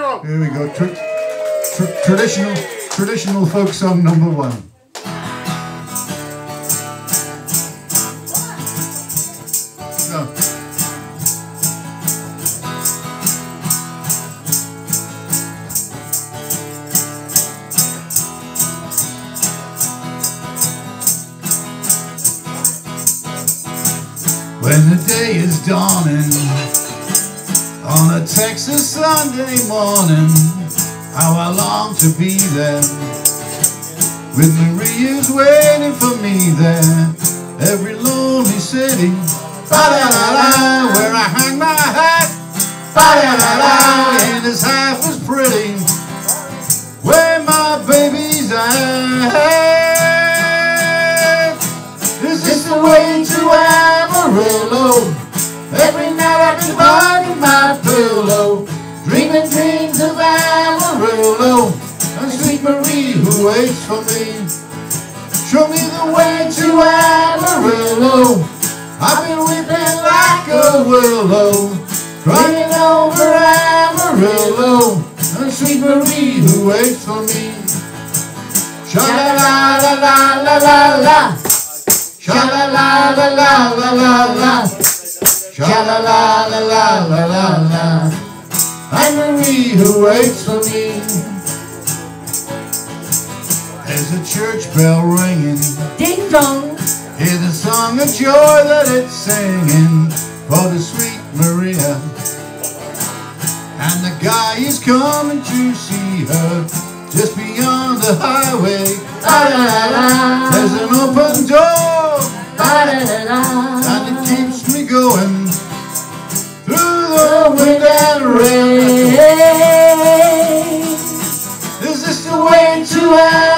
go. Tra tra traditional, traditional folk song number one. When the day is dawning On a Texas Sunday morning How I long to be there With Maria's waiting for me there Every lonely city Ba-da-da-da Where I hang my hat Ba-da-da-da And it's half as pretty Where my baby's at This Is this the way to Amarillo. Every night I can find Marie who waits for me. Show me the way to Amarillo. I've been weeping like a willow, crying over Amarillo, and sweet Marie who waits for me. Sha la la la la la la la. Sha la la la la la la la. Sha la la la la la la la. I'm Marie who waits for me. There's a church bell ringing. Ding dong. Hear the song of joy that it's singing for the sweet Maria. And the guy is coming to see her just beyond the highway. There's an open door and it keeps me going through the wind and rain. Is this the way to Amarillo?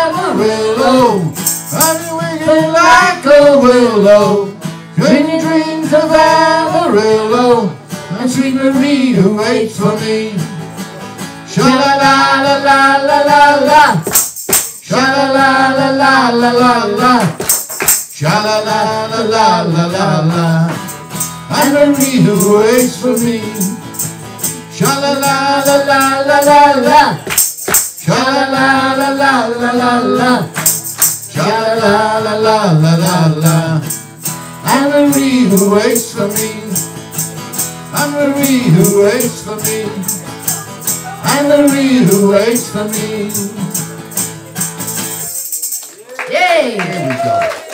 I'm like a willow, dreaming dreams of Amarillo, and sweet Marie who waits for me. Sha la la la la la la. Sha la la la la la la la. Sha la la la la la la la. I'm Marie who waits for me. Sha la la la la la la la. Sha la la la la la la la. Sha la la la la la la. I'm Marie who waits for me. I'm Marie who waits for me. I'm Marie who waits for me. Yay! There we go.